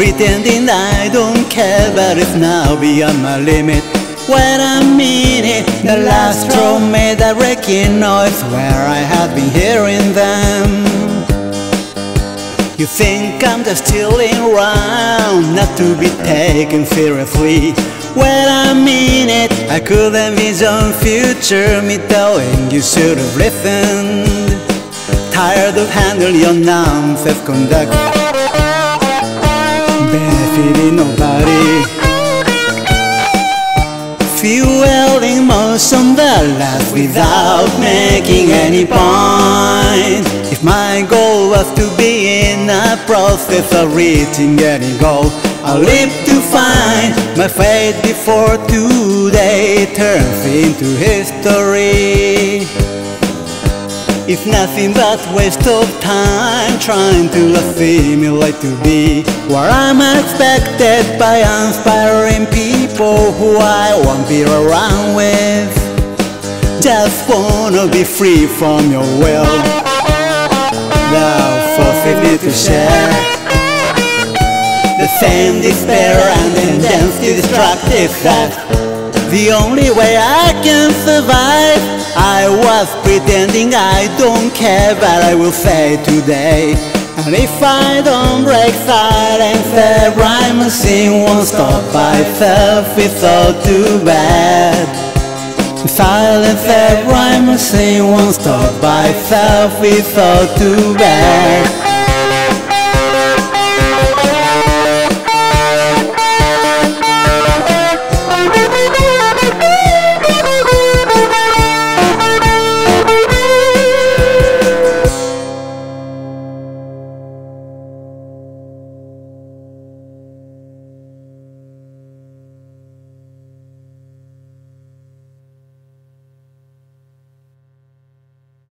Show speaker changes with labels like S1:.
S1: pretending I don't care, but it's now beyond my limit. When I mean it, the last straw made a wrecking noise where I had been hearing them. You think I'm just chilling around, not to be taken seriously. When I mean it, I could envision future me telling you should have listened. Tired of handling your numb self-conduct, benefiting nobody fueling motion that lasts without making any point. If my goal was to be in a process of reaching any goal, I'll live to find my fate before today turns into history. It's nothing but waste of time trying to assimilate to be where I'm expected by inspiring people who I won't be around with. Just wanna be free from your will. Love forces me to share the same despair and tendency destructive that the only way I can survive I was pretending I don't care but I will say today. And if I don't break silence the rhyme machine won't stop. By itself It's all too bad. Silence the rhyme machine won't stop. By itself It's all too bad